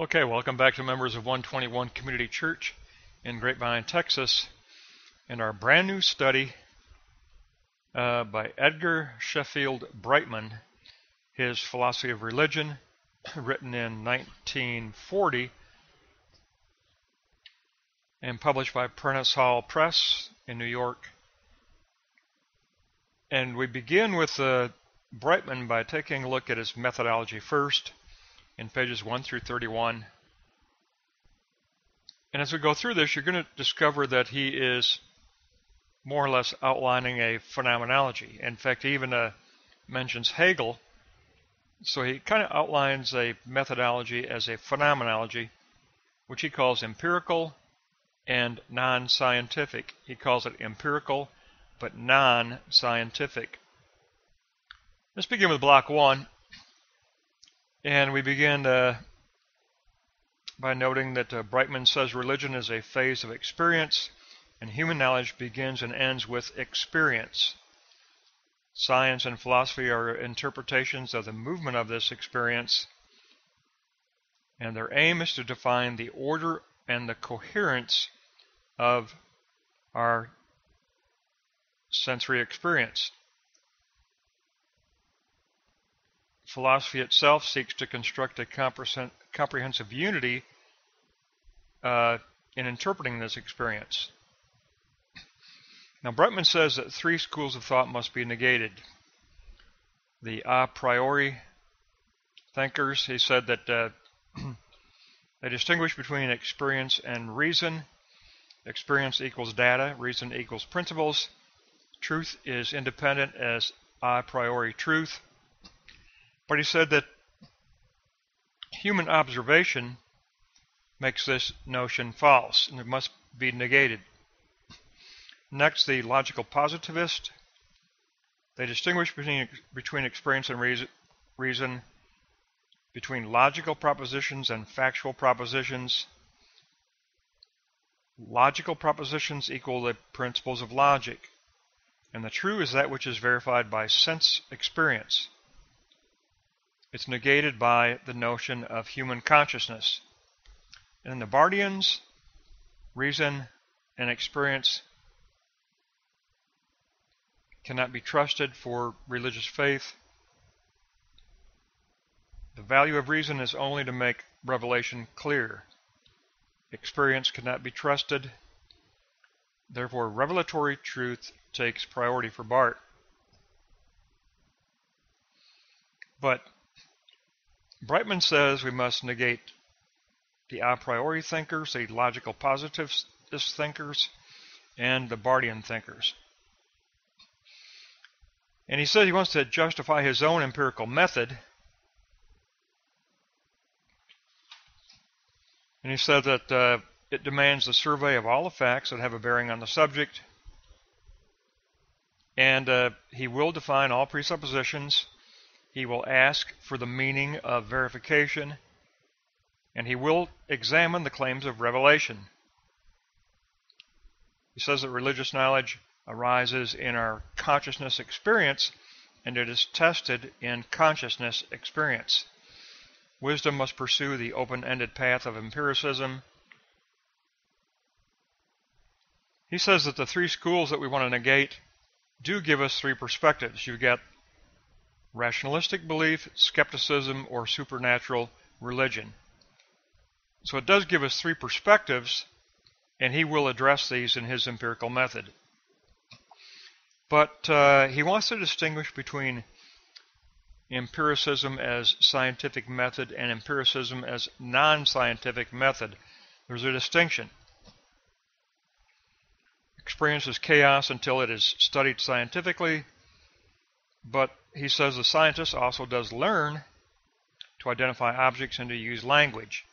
Okay, welcome back to members of 121 Community Church in Grapevine, Texas, and our brand new study uh, by Edgar Sheffield Brightman, his Philosophy of Religion, written in 1940 and published by Prentice Hall Press in New York. And we begin with uh, Brightman by taking a look at his methodology first in pages 1 through 31. And as we go through this, you're going to discover that he is more or less outlining a phenomenology. In fact, he even uh, mentions Hegel. So he kind of outlines a methodology as a phenomenology, which he calls empirical and non scientific. He calls it empirical but non scientific. Let's begin with block one. And we begin uh, by noting that uh, Brightman says religion is a phase of experience, and human knowledge begins and ends with experience. Science and philosophy are interpretations of the movement of this experience, and their aim is to define the order and the coherence of our sensory experience. Philosophy itself seeks to construct a comprehensive unity uh, in interpreting this experience. Now, Brightman says that three schools of thought must be negated. The a priori thinkers, he said that uh, they distinguish between experience and reason. Experience equals data, reason equals principles. Truth is independent as a priori truth. But he said that human observation makes this notion false and it must be negated. Next, the logical positivist. They distinguish between, between experience and reason, reason, between logical propositions and factual propositions. Logical propositions equal the principles of logic, and the true is that which is verified by sense experience. It's negated by the notion of human consciousness. And in the Barthians, reason and experience cannot be trusted for religious faith. The value of reason is only to make revelation clear. Experience cannot be trusted. Therefore, revelatory truth takes priority for Barth. But Brightman says we must negate the a priori thinkers, the logical positivist thinkers, and the Barthian thinkers. And he says he wants to justify his own empirical method. And he said that uh, it demands the survey of all the facts that have a bearing on the subject. And uh, he will define all presuppositions he will ask for the meaning of verification, and he will examine the claims of revelation. He says that religious knowledge arises in our consciousness experience and it is tested in consciousness experience. Wisdom must pursue the open ended path of empiricism. He says that the three schools that we want to negate do give us three perspectives. You've got rationalistic belief, skepticism, or supernatural religion. So it does give us three perspectives, and he will address these in his empirical method. But uh, he wants to distinguish between empiricism as scientific method and empiricism as non scientific method. There's a distinction. Experience is chaos until it is studied scientifically, but he says the scientist also does learn to identify objects and to use language.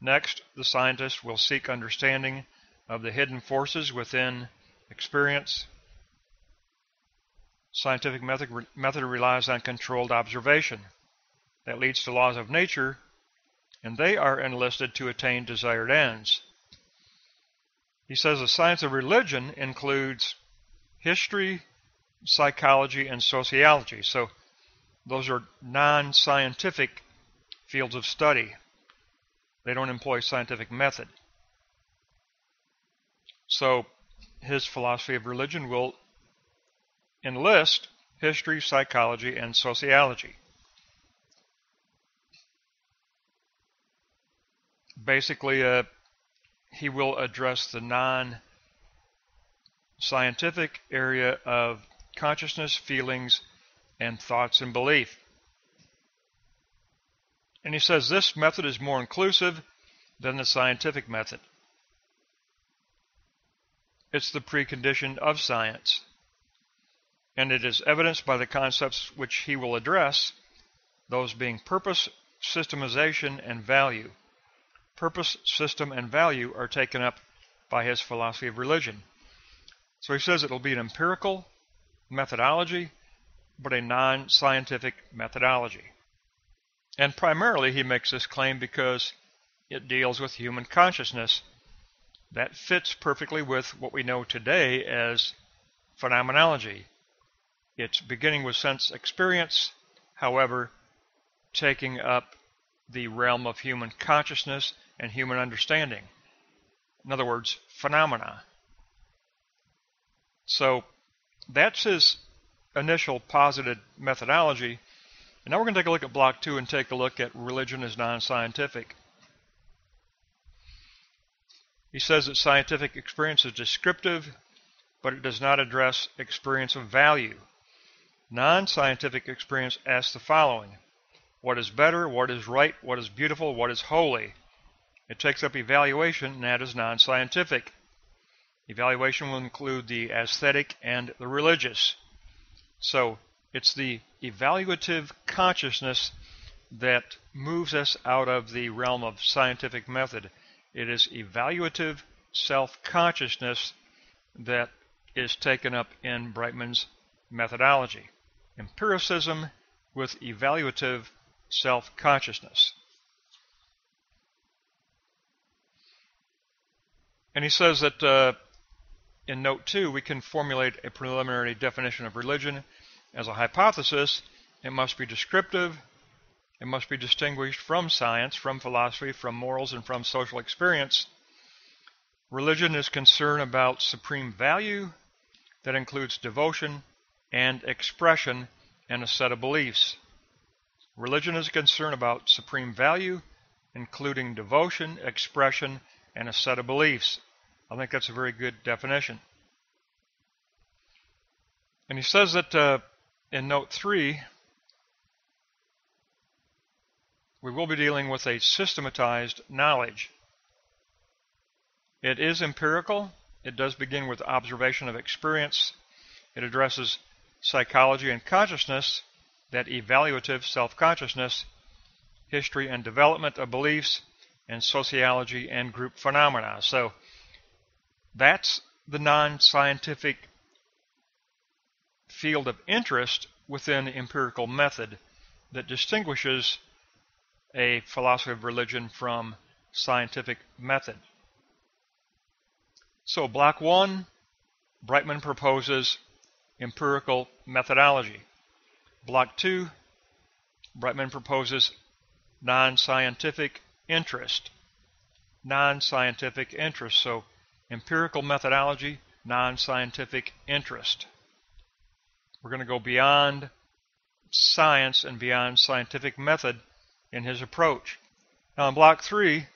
Next, the scientist will seek understanding of the hidden forces within experience. Scientific method, method relies on controlled observation. That leads to laws of nature, and they are enlisted to attain desired ends. He says the science of religion includes history, psychology, and sociology. So those are non scientific fields of study. They don't employ scientific method. So his philosophy of religion will enlist history, psychology, and sociology. Basically, uh, he will address the non scientific area of consciousness, feelings, and thoughts and belief. And he says this method is more inclusive than the scientific method. It's the precondition of science. And it is evidenced by the concepts which he will address, those being purpose, systemization, and value. Purpose, system, and value are taken up by his philosophy of religion. So he says it'll be an empirical methodology, but a non scientific methodology. And primarily, he makes this claim because it deals with human consciousness. That fits perfectly with what we know today as phenomenology. It's beginning with sense experience, however, taking up the realm of human consciousness and human understanding. In other words, phenomena. So that's his initial posited methodology. And now we're going to take a look at block two and take a look at religion as non-scientific. He says that scientific experience is descriptive, but it does not address experience of value. Non-scientific experience asks the following. What is better? What is right? What is beautiful? What is holy? It takes up evaluation, and that is non-scientific. Evaluation will include the aesthetic and the religious. So it's the evaluative consciousness that moves us out of the realm of scientific method. It is evaluative self-consciousness that is taken up in Brightman's methodology. Empiricism with evaluative self-consciousness. And he says that uh, in Note 2, we can formulate a preliminary definition of religion as a hypothesis. It must be descriptive. It must be distinguished from science, from philosophy, from morals, and from social experience. Religion is concerned about supreme value that includes devotion and expression and a set of beliefs. Religion is concerned about supreme value, including devotion, expression, and a set of beliefs. I think that's a very good definition. And he says that uh, in note 3, we will be dealing with a systematized knowledge. It is empirical. It does begin with observation of experience. It addresses psychology and consciousness, that evaluative self-consciousness, history and development of beliefs, and sociology and group phenomena. So that's the non-scientific field of interest within the empirical method that distinguishes a philosophy of religion from scientific method. So block one, Brightman proposes empirical methodology. Block two, Brightman proposes non-scientific interest. Non-scientific interest. So empirical methodology, non-scientific interest. We're going to go beyond science and beyond scientific method in his approach. Now in block three,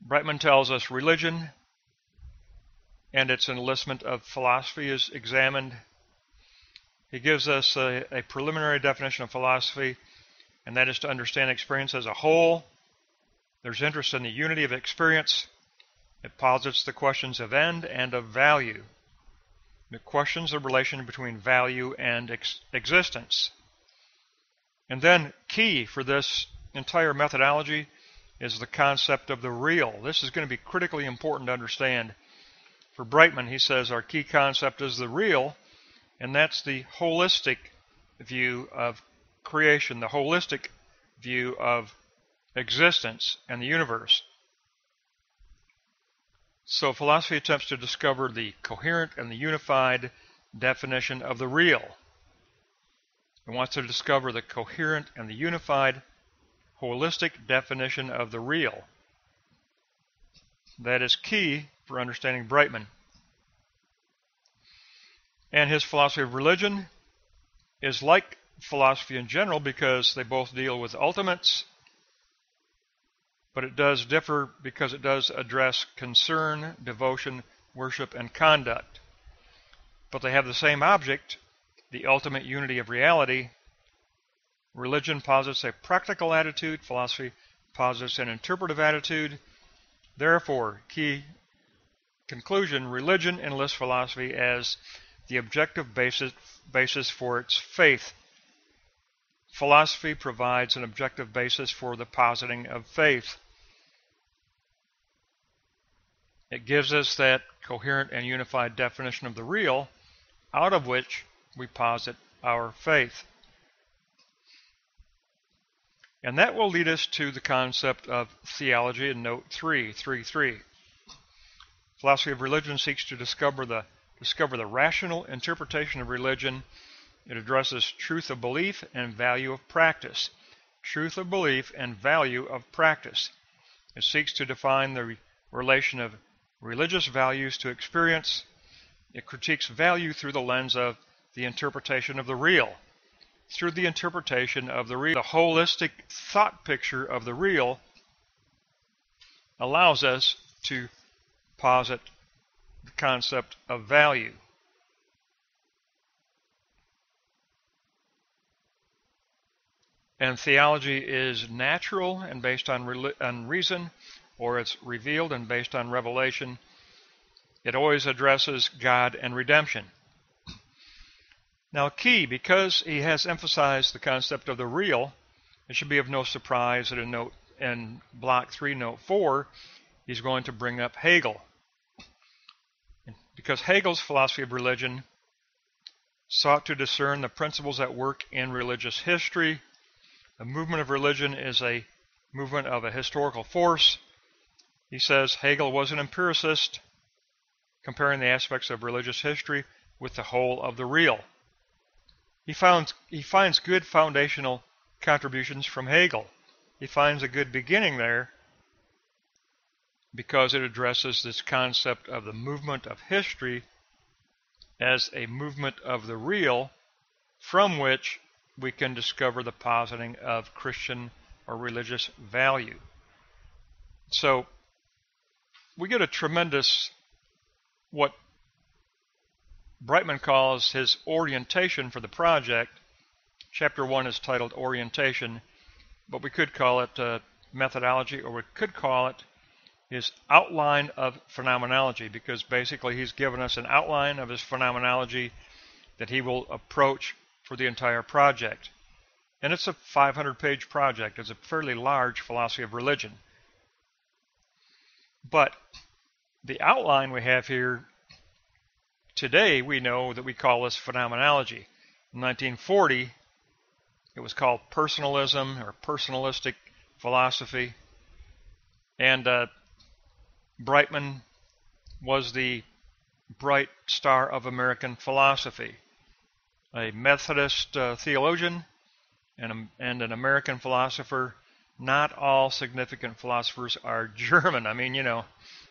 Brightman tells us religion and its enlistment of philosophy is examined. He gives us a, a preliminary definition of philosophy, and that is to understand experience as a whole. There's interest in the unity of experience it posits the questions of end and of value. It questions the relation between value and ex existence. And then, key for this entire methodology is the concept of the real. This is going to be critically important to understand. For Brightman, he says our key concept is the real, and that's the holistic view of creation, the holistic view of existence and the universe. So philosophy attempts to discover the coherent and the unified definition of the real. It wants to discover the coherent and the unified holistic definition of the real. That is key for understanding Brightman. And his philosophy of religion is like philosophy in general because they both deal with ultimates, but it does differ because it does address concern, devotion, worship, and conduct. But they have the same object, the ultimate unity of reality. Religion posits a practical attitude, philosophy posits an interpretive attitude. Therefore, key conclusion religion enlists philosophy as the objective basis, basis for its faith. Philosophy provides an objective basis for the positing of faith. It gives us that coherent and unified definition of the real, out of which we posit our faith. And that will lead us to the concept of theology in note 3, 3, 3. Philosophy of religion seeks to discover the discover the rational interpretation of religion. It addresses truth of belief and value of practice. Truth of belief and value of practice. It seeks to define the relation of religious values to experience. It critiques value through the lens of the interpretation of the real. Through the interpretation of the real, the holistic thought picture of the real allows us to posit the concept of value. And theology is natural and based on, on reason, or it's revealed and based on revelation. It always addresses God and redemption. Now, key, because he has emphasized the concept of the real, it should be of no surprise that in note in block 3, note 4, he's going to bring up Hegel because Hegel's philosophy of religion sought to discern the principles at work in religious history. The movement of religion is a movement of a historical force. He says Hegel was an empiricist, comparing the aspects of religious history with the whole of the real. He, found, he finds good foundational contributions from Hegel. He finds a good beginning there because it addresses this concept of the movement of history as a movement of the real from which we can discover the positing of Christian or religious value. So we get a tremendous, what Brightman calls his orientation for the project. Chapter 1 is titled Orientation, but we could call it uh, methodology or we could call it his outline of phenomenology because basically he's given us an outline of his phenomenology that he will approach for the entire project. And it's a 500 page project. It's a fairly large philosophy of religion. But the outline we have here today, we know that we call this phenomenology. In 1940, it was called personalism or personalistic philosophy. And uh, Brightman was the bright star of American philosophy, a Methodist uh, theologian and, a, and an American philosopher. Not all significant philosophers are German. I mean, you know,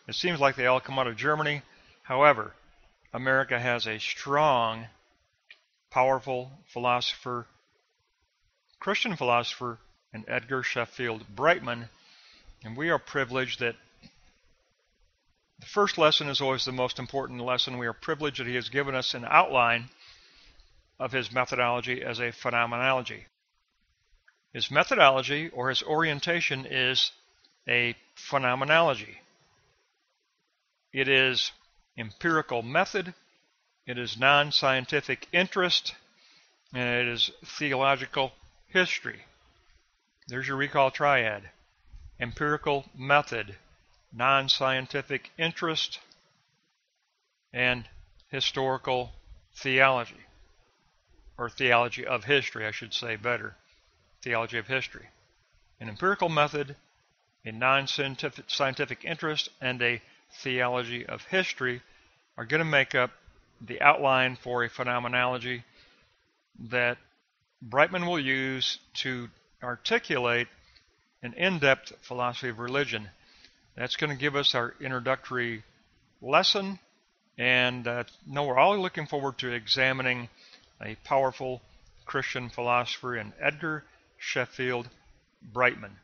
it seems like they all come out of Germany. However, America has a strong, powerful philosopher, Christian philosopher, and Edgar Sheffield Brightman, and we are privileged that the first lesson is always the most important lesson. We are privileged that he has given us an outline of his methodology as a phenomenology. His methodology or his orientation is a phenomenology. It is empirical method, it is non scientific interest, and it is theological history. There's your recall triad. Empirical method, non scientific interest, and historical theology, or theology of history, I should say better, theology of history. An empirical method, a non scientific interest, and a theology of history are going to make up the outline for a phenomenology that Brightman will use to articulate an in-depth philosophy of religion. That's going to give us our introductory lesson. And uh, no, we're all looking forward to examining a powerful Christian philosopher in Edgar Sheffield Brightman.